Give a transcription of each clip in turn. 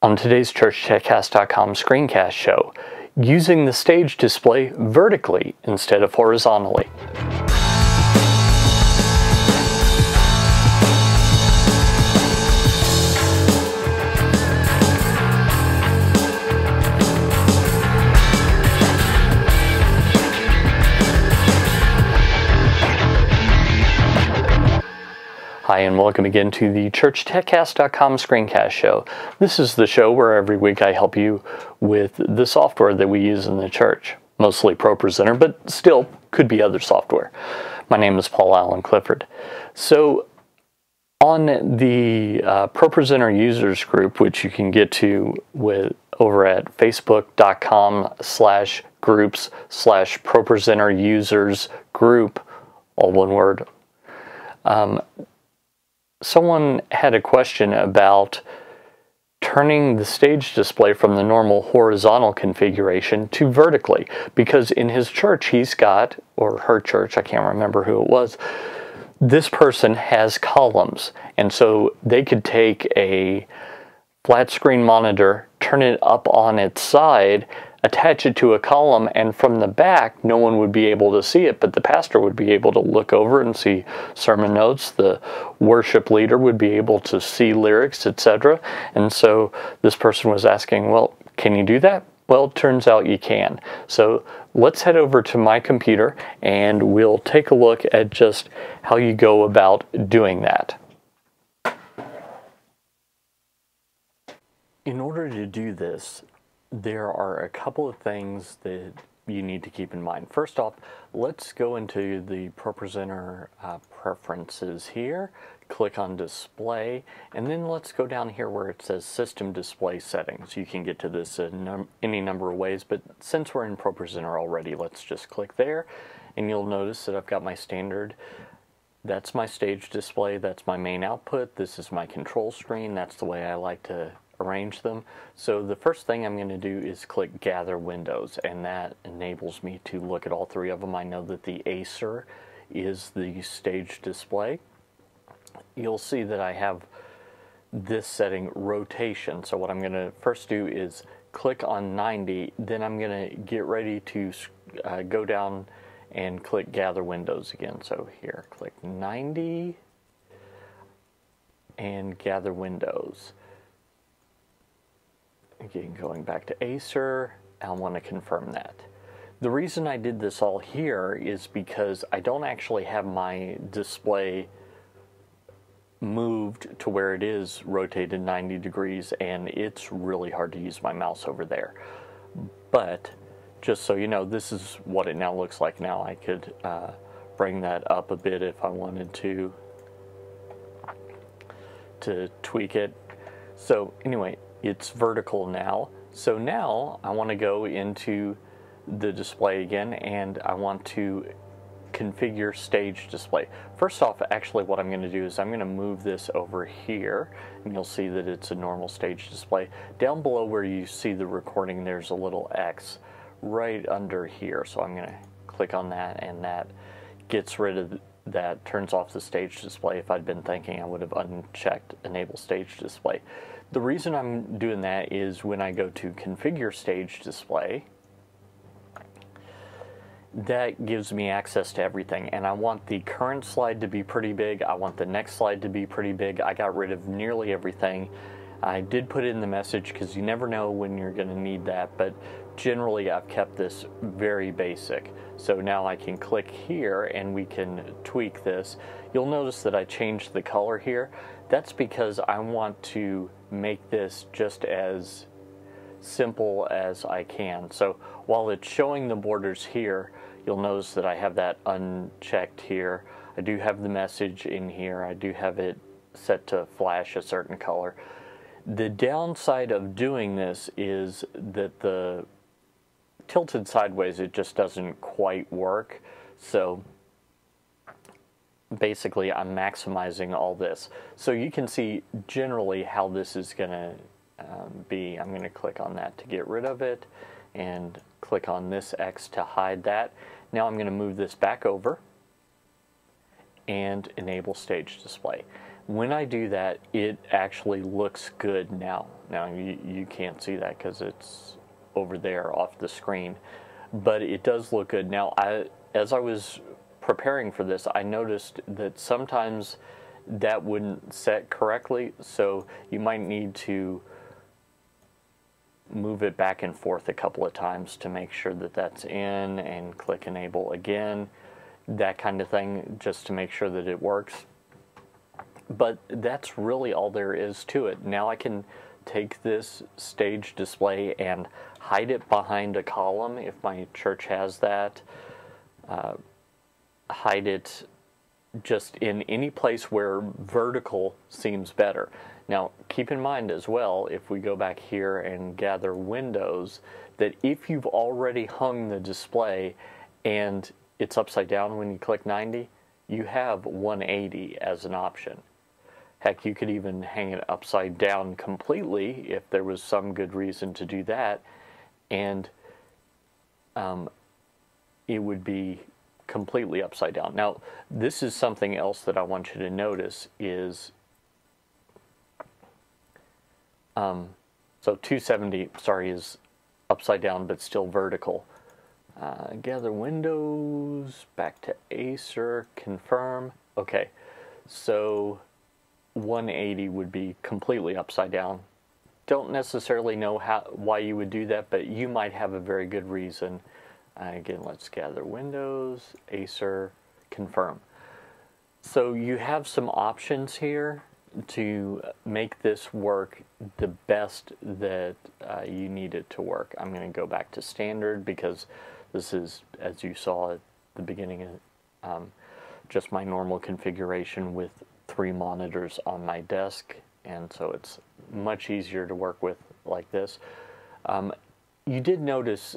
On today's ChurchTechCast.com screencast show, using the stage display vertically instead of horizontally. Hi, and welcome again to the ChurchTechCast.com screencast show. This is the show where every week I help you with the software that we use in the church, mostly ProPresenter, but still could be other software. My name is Paul Alan Clifford. So, on the uh, ProPresenter users group, which you can get to with over at facebook.com slash groups slash ProPresenter users group, all one word. Um, someone had a question about turning the stage display from the normal horizontal configuration to vertically because in his church he's got or her church I can't remember who it was this person has columns. And so they could take a flat screen monitor turn it up on its side attach it to a column, and from the back, no one would be able to see it, but the pastor would be able to look over and see sermon notes. The worship leader would be able to see lyrics, etc. And so this person was asking, Well, can you do that? Well, it turns out you can. So let's head over to my computer and we'll take a look at just how you go about doing that. In order to do this, there are a couple of things that you need to keep in mind. First off, let's go into the ProPresenter uh, preferences here, click on display, and then let's go down here where it says system display settings. You can get to this in num any number of ways, but since we're in ProPresenter already, let's just click there, and you'll notice that I've got my standard that's my stage display, that's my main output, this is my control screen, that's the way I like to arrange them. So the first thing I'm going to do is click Gather Windows, and that enables me to look at all three of them. I know that the Acer is the stage display. You'll see that I have this setting rotation. So what I'm going to first do is click on 90, then I'm going to get ready to uh, go down and click Gather Windows again. So here, click 90 and Gather Windows. Again, going back to Acer, I want to confirm that. The reason I did this all here is because I don't actually have my display moved to where it is rotated 90 degrees and it's really hard to use my mouse over there. But just so you know, this is what it now looks like now. I could uh, bring that up a bit if I wanted to to tweak it. So anyway, it's vertical now. So now I want to go into the display again and I want to configure stage display. First off, actually what I'm going to do is I'm going to move this over here and you'll see that it's a normal stage display. Down below where you see the recording there's a little X right under here. So I'm going to click on that and that gets rid of that, turns off the stage display. If I'd been thinking I would have unchecked enable stage display. The reason I'm doing that is when I go to configure stage display, that gives me access to everything. And I want the current slide to be pretty big. I want the next slide to be pretty big. I got rid of nearly everything. I did put in the message because you never know when you're going to need that but generally I've kept this very basic. So now I can click here and we can tweak this. You'll notice that I changed the color here that's because I want to make this just as simple as I can. So while it's showing the borders here, you'll notice that I have that unchecked here. I do have the message in here. I do have it set to flash a certain color. The downside of doing this is that the tilted sideways, it just doesn't quite work. So basically I'm maximizing all this. So you can see generally how this is going to um, be. I'm going to click on that to get rid of it and click on this X to hide that. Now I'm going to move this back over and enable stage display. when I do that, it actually looks good now. Now you, you can't see that because it's over there off the screen, but it does look good. Now, I, as I was preparing for this, I noticed that sometimes that wouldn't set correctly, so you might need to move it back and forth a couple of times to make sure that that's in and click enable again, that kind of thing, just to make sure that it works. But that's really all there is to it. Now I can take this stage display and hide it behind a column if my church has that. Uh, hide it just in any place where vertical seems better. Now, keep in mind as well, if we go back here and gather windows, that if you've already hung the display and it's upside down when you click 90, you have 180 as an option. Heck, you could even hang it upside down completely if there was some good reason to do that, and um, it would be completely upside down. Now, this is something else that I want you to notice is um, so 270, sorry, is upside down but still vertical. Uh, gather windows, back to Acer, confirm. Okay, so 180 would be completely upside down. Don't necessarily know how why you would do that, but you might have a very good reason. Uh, again, let's gather windows, Acer, confirm. So you have some options here to make this work the best that uh, you need it to work. I'm going to go back to standard because this is, as you saw at the beginning, um, just my normal configuration with three monitors on my desk, and so it's much easier to work with like this. Um, you did notice,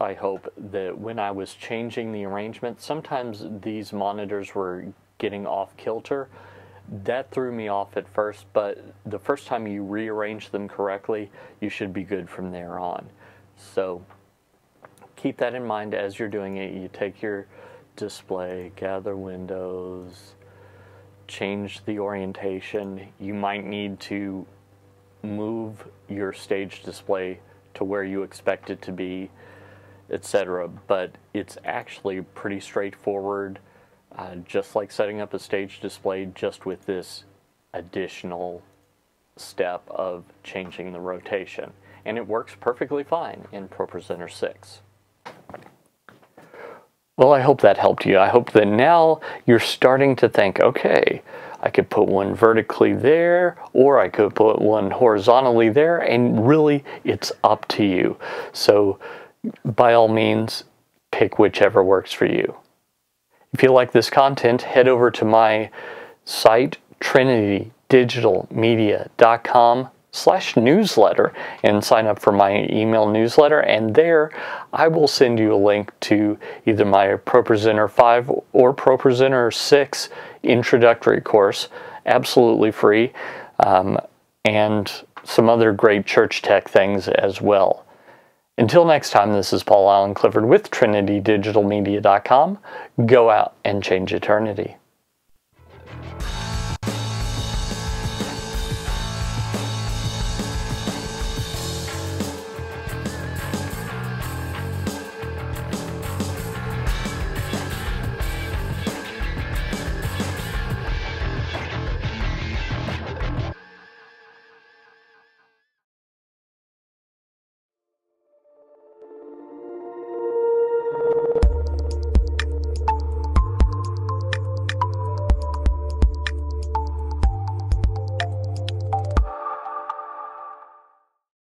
I hope, that when I was changing the arrangement, sometimes these monitors were getting off kilter that threw me off at first, but the first time you rearrange them correctly, you should be good from there on. So keep that in mind as you're doing it. You take your display, gather windows, change the orientation. You might need to move your stage display to where you expect it to be, etc. But it's actually pretty straightforward uh, just like setting up a stage display just with this additional step of changing the rotation. And it works perfectly fine in ProPresenter 6. Well, I hope that helped you. I hope that now you're starting to think, okay, I could put one vertically there, or I could put one horizontally there, and really it's up to you. So by all means, pick whichever works for you. If you like this content, head over to my site, trinitydigitalmedia.com slash newsletter and sign up for my email newsletter and there I will send you a link to either my ProPresenter 5 or ProPresenter 6 introductory course absolutely free um, and some other great church tech things as well. Until next time, this is Paul Alan Clifford with TrinityDigitalMedia.com. Go out and change eternity.